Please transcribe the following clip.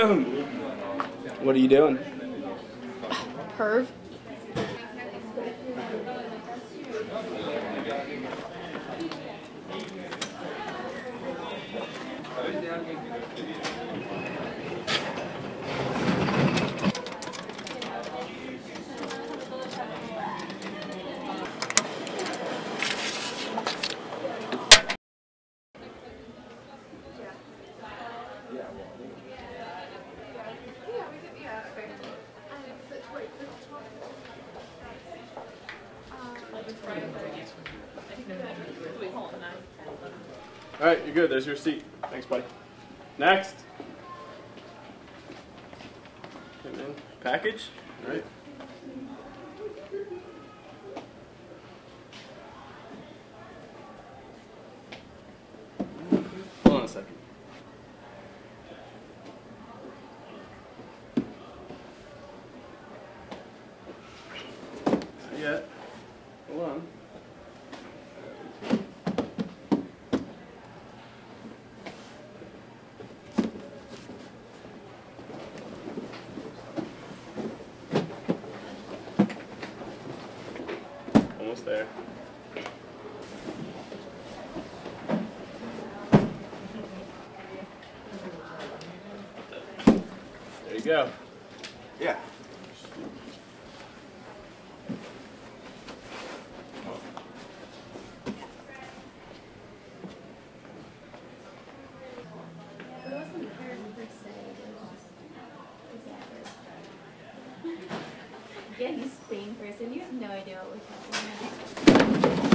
what are you doing? Perv. All right, you're good. There's your seat. Thanks, buddy. Next. Package. All right. Hold on. Almost there. There you go. Yeah. again, Spain person, you have no idea what we're talking about.